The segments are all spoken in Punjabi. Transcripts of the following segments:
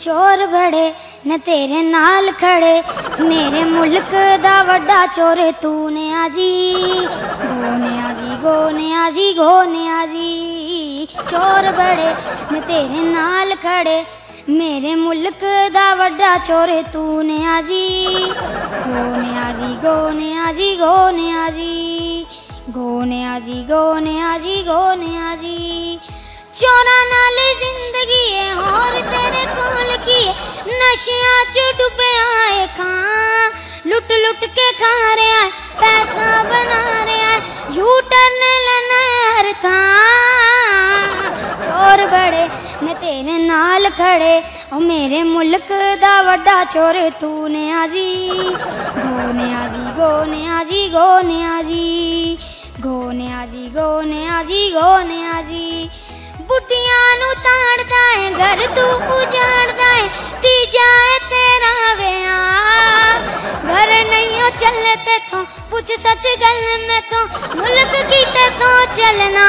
ਚੋਰ ਬੜੇ ਨੇ ਤੇਰੇ ਨਾਲ ਖੜੇ। ਮੇਰੇ ਮੁਲਕ ਦਾ ਵੱਡਾ ਚੋਰ ਤੂੰ ਨੇ ਆਜੀ ਗੋਨੇ ਆਜੀ ਗੋਨੇ ਆਜੀ ਗੋਨੇ ਆਜੀ ਚੋਰ ਬੜੇ ਨੇ ਤੇਰੇ ਨਾਲ ਖੜੇ, ਮੇਰੇ ਮੁਲਕ ਦਾ ਵੱਡਾ ਚੋਰ ਤੂੰ ਨੇ ਆਜੀ ਗੋਨੇ ਆਜੀ ਗੋਨੇ ਆਜੀ ਗੋਨੇ ਆਜੀ ਗੋਨੇ ਆਜੀ ਗੋਨੇ ਆਜੀ ਗੋਨੇ ਆਜੀ ਚੋਰਾਂ ਨਸ਼ਿਆਂ 'ਚ ਡੁੱਬਿਆ ਏ ਖਾਂ ਲੁੱਟ ਲੁੱਟ ਕੇ ਖਾ ਰਿਹਾ ਏ, ਪੈਸਾ ਬਣਾ ਰਿਹਾ ਏ, ਯੂ ਟਰਨ ਲੈਣਾ ਏ ਹਰ ਥਾਂ ਚੋਰ ਬੜੇ ਨੇ ਤੇਰੇ ਨਾਲ ਖੜੇ ਉਹ ਮੇਰੇ ਮੁਲਕ ਦਾ ਵੱਡਾ ਚੋਰ ਤੂੰ ਨੇ ਆਜੀ ਗੋਨੇ ਆਜੀ ਗੋਨੇ ਆਜੀ ਗੋਨੇ ਆਜੀ ਗੋਨੇ ਆਜੀ ਗੋਨੇ ਆਜੀ ਗੋਨੇ ਆਜੀ ਬੁੱਢੀਆਂ ਨੂੰ ਤਾੜਦਾ ਏ ਘਰ ਤੂੰ ਉਜਾੜਦਾ ਚੱਲੇ ਤੇਥੋਂ ਪੁੱਛ ਸੱਚ ਗੱਲ ਮੈਥੋਂ ਮੁਲਕ ਕੀ ਤੇਥੋਂ ਚੱਲਣਾ?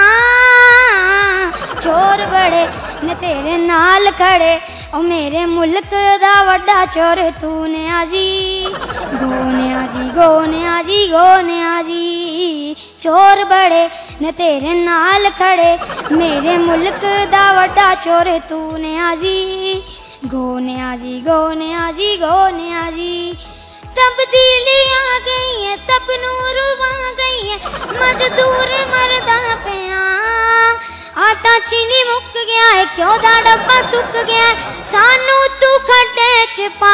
ਚੋਰ ਬੜੇ ਨੇ ਤੇਰੇ ਨਾਲ ਖੜੇ, ਉਹ ਮੇਰੇ ਮੁਲਕ ਦਾ ਵੱਡਾ ਚੋਰ ਤੂੰ ਨੇ ਆਜੀ ਗੋਨੇ ਆਜੀ ਗੋਨੇ ਆਜੀ ਗੋਨੇ ਜੀ। ਚੋਰ ਬੜੇ ਨੇ ਤੇਰੇ ਨਾਲ ਖੜੇ, ਮੇਰੇ ਮੁਲਕ ਦਾ ਵੱਡਾ ਚੋਰ ਤੂੰ ਨੇ ਆਜੀ ਗੋਨੇ ਆਜੀ ਗੋਨੇ ਜੀ, ਗੋਨਿਆ ਜੀ। ਤਬਦੀਲੀ ਆ ਗਈ ਹੈ ਸਭ ਨੂੰ ਰੁਵਾ ਗਈ ਮਜ਼ਦੂਰ ਮਰਦਾ ਪਿਆ। ਆਟਾ ਚੀਨੀ ਮੁੱਕ ਗਿਆ ਹੈ ਕਿਉਂ ਦਾ ਡੱਬਾ ਸੁੱਕ ਗਿਆ ਸਾਨੂੰ ਤੂੰ ਖੱਡੇ ਚ ਪਾ।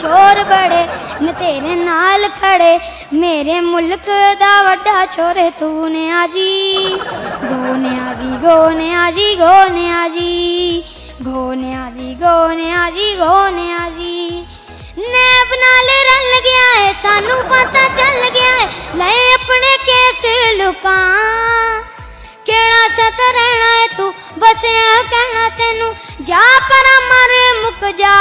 ਚੋਰ ਬੜੇ ਨੇ ਤੇਰੇ ਨਾਲ ਖੜੇ। ਮੇਰੇ ਮੁਲਕ ਦਾ ਵੱਡਾ ਚੋਰ ਤੂੰ ਨੇ ਆਜੀ ਗੋਨਿਆ ਜੀ ਗੋਨੇ ਆਜੀ ਗੋਨੇ ਆਜੀ ਗੋਨੇ ਆਜੀ ਗੋਨੇ ਆਜੀ ਗੋਨੇ ਆਜੀ ਕਿਹੜਾ ਸਤ ਰਹਿਣਾ ਏ ਤੂੰ? ਬਸਿਆ ਕਹਿਣਾ ਤੈਨੂੰ, ਜਾ ਪਰ ਮਰ ਮੁਕ ਜਾ।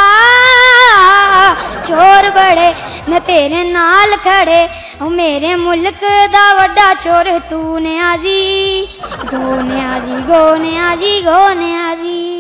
ਚੋਰ ਬੜੇ ਨਾ ਤੇਰੇ ਨਾਲ ਖੜੇ, ਉਹ ਮੇਰੇ ਮੁਲਕ ਦਾ ਵੱਡਾ ਚੋਰ ਤੂੰ ਨੇ ਆਜੀ ਗੋਨੇ ਗੋ ਗੋਨੇ ਆਜੀ ਗੋਨੇ ਆਜੀ